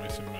Mason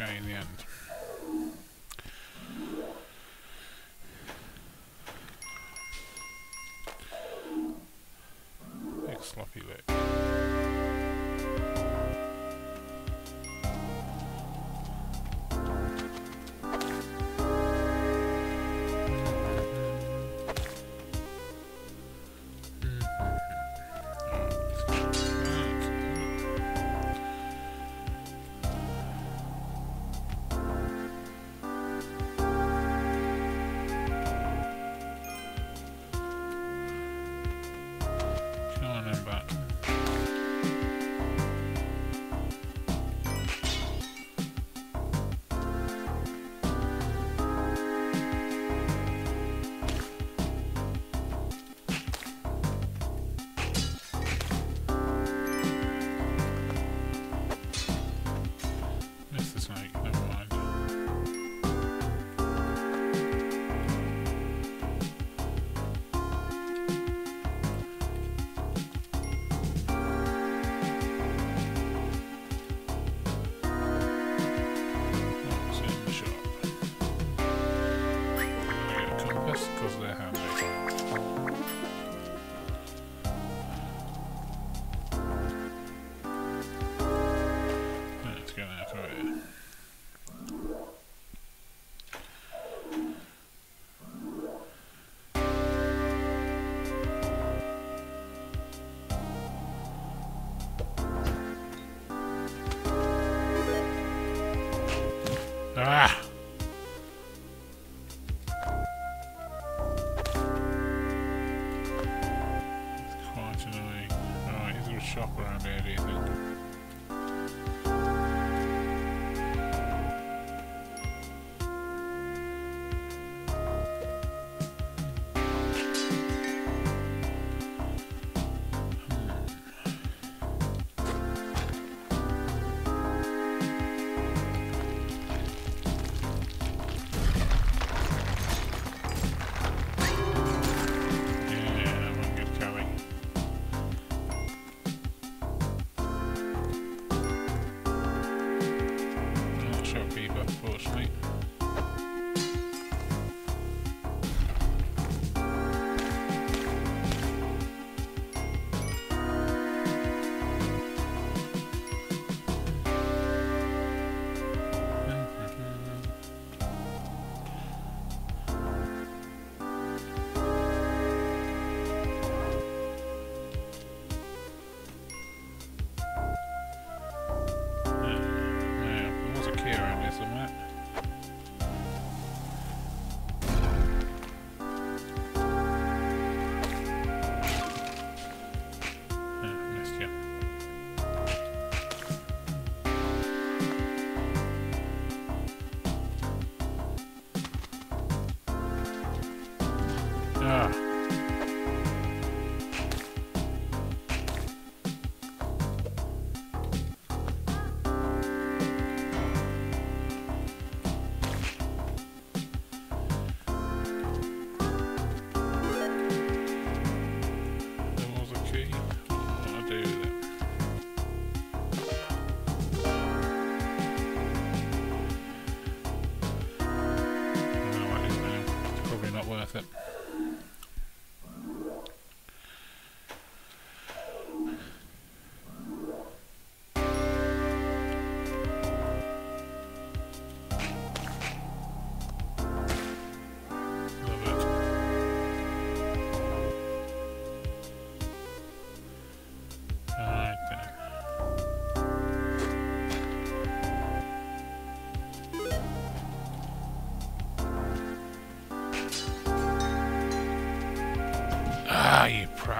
guy in the end. Big sloppy lick. shop around here, do you think? It.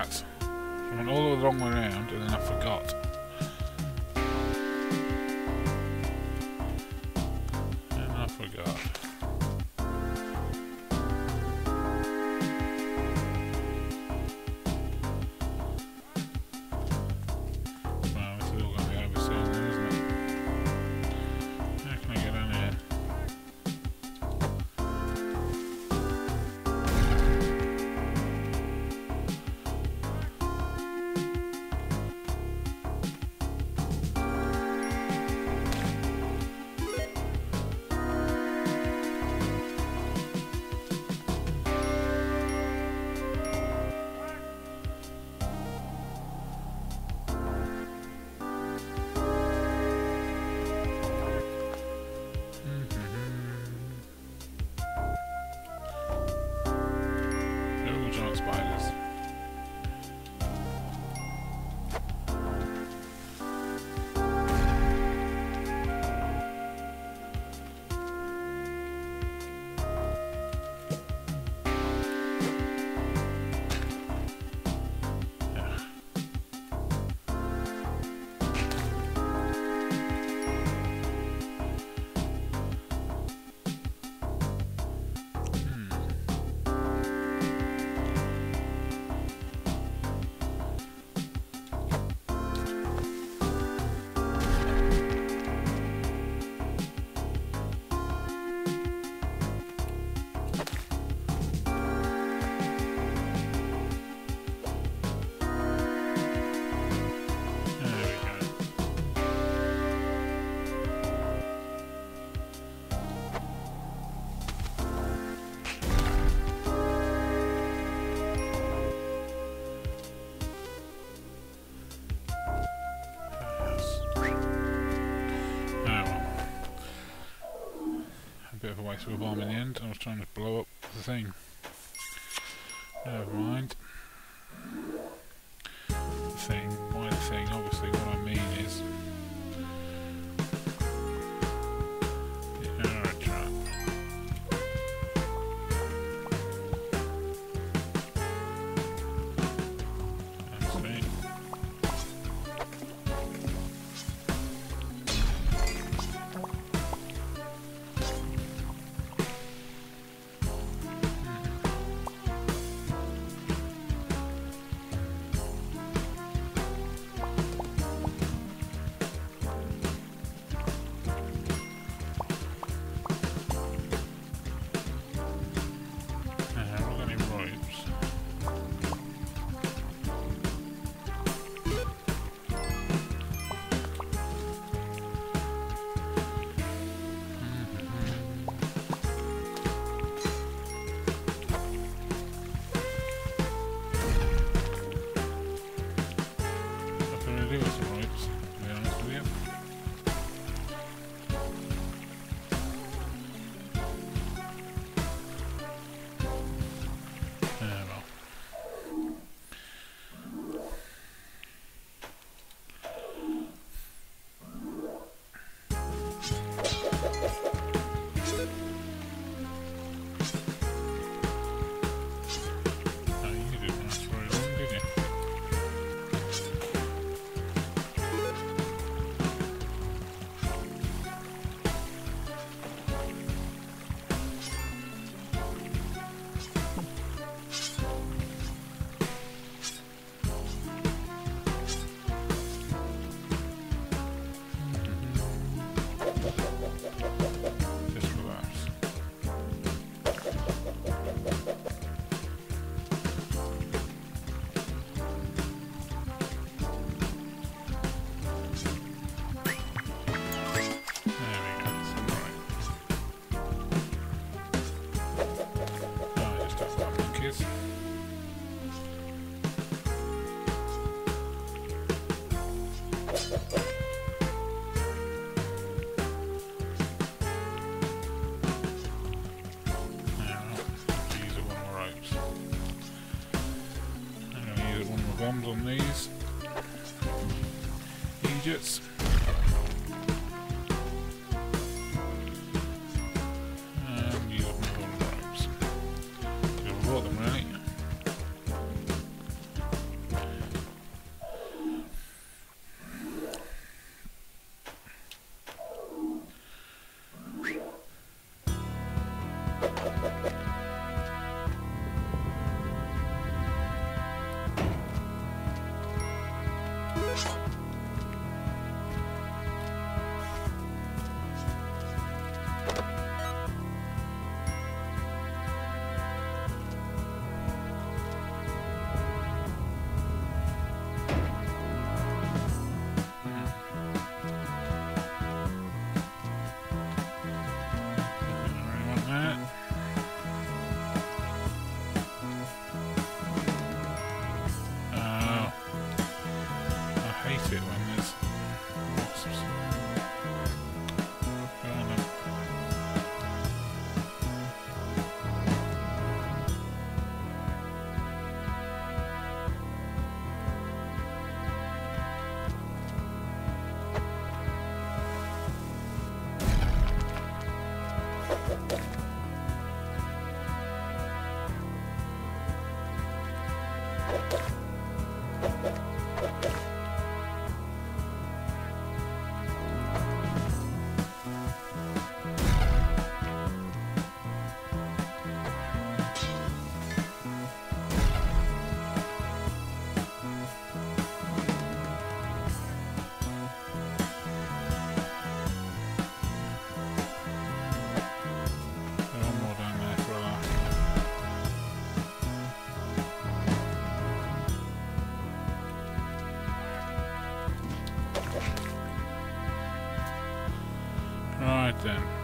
that. I went all the wrong way around and then I forgot. successful bomb in the end. I was trying to blow up the thing. Never mind. midgets. then.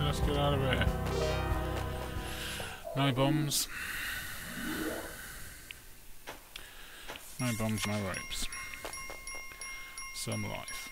Let's get out of here. No bombs. No bombs, no ropes. Some life.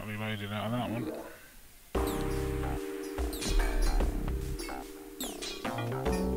got reloaded out of that one. Oh.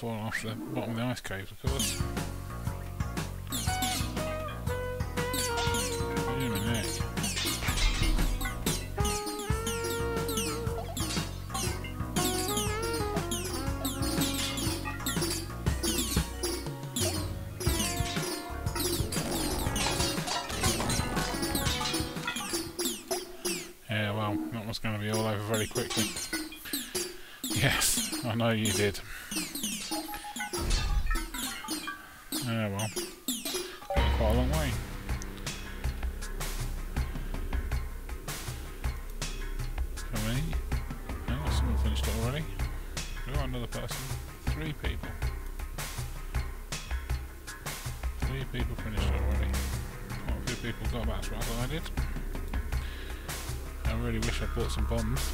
Help if I fall off the bottom of the ice cave, of course. Yeah, well, that was going to be all over very quickly. Yes, I know you did. Yeah, well, quite a long way. For me, oh, someone finished it already. Oh, another person. Three people. Three people finished already. Quite a few people got back well as I did. I really wish I'd bought some bombs.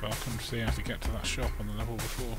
But I couldn't see how to get to that shop on the level before.